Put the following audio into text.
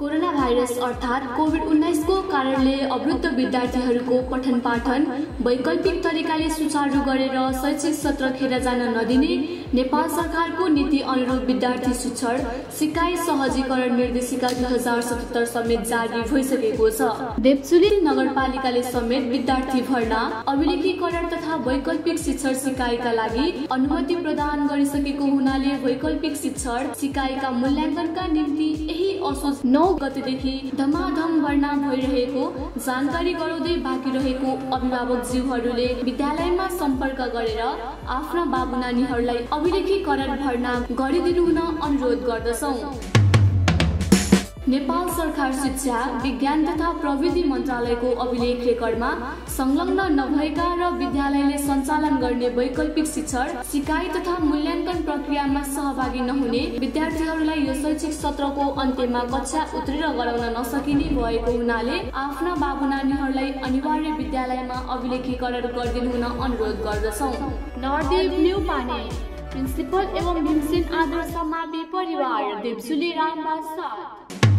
Virus अर्थात् covid उन्नाइसको कारणले अवरुद्ध विद्यार्थीहरूको पठन पाठन वैकल्पिक तरिकाले सुचारू गरेर शैक्षिक सत्र खेर जान नदिने नेपाल सरकारको नीति अनुरूप विद्यार्थी शिक्षण सिकाइ सहजीकरण निर्देशिका दुई हजार सतहत्तर समेत जारी भइसकेको छ। देवचुली नगरपालिकाले समेत विद्यार्थी भर्ना अभिलेखीकरण तथा वैकल्पिक शिक्षण सिकाइका लागि अनुमति प्रदान गरिसकेको हुनाले वैकल्पिक शिक्षण सिकाइका मूल्याङ्कनका निम्ति यही असोज नौ गतेदेखि धमाधम भर्ना भइरहेको जानकारी गराउँदै बाँकी रहेको अभिभावक जीवहरूले विद्यालयमा सम्पर्क गरेर आफ्ना बाबु नानीहरूलाई अभिलेखीकरण भर्ना गरिदिनु हुन अनुरोध गर्दछौँ। नेपाल सरकार शिक्षा विज्ञान तथा प्रविधि मन्त्रालयको अभिलेख रेकर्डमा संलग्न नभएका र विद्यालयले सञ्चालन गर्ने वैकल्पिक शिक्षण सिकाइ तथा मूल्याङ्कन प्रक्रियामा सहभागी नहुने विद्यार्थीहरूलाई यो शैक्षिक सत्रको अन्त्यमा कक्षा उत्रेर गराउन नसकिने भएको हुनाले आफ्ना बाबु नानीहरूलाई अनिवार्य विद्यालयमा अभिलेखीकरण गरिदिनु हुन अनुरोध गर्दछौँ। प्रिन्सिपल एवं भीमसेन आदर्श मावि परिवार देवसुली रामबास